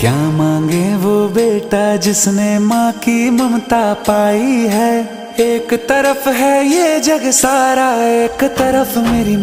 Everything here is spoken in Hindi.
क्या मांगे वो बेटा जिसने माँ की ममता पाई है? एक तरफ़ है ये जग सारा, एक तरफ़ मेरी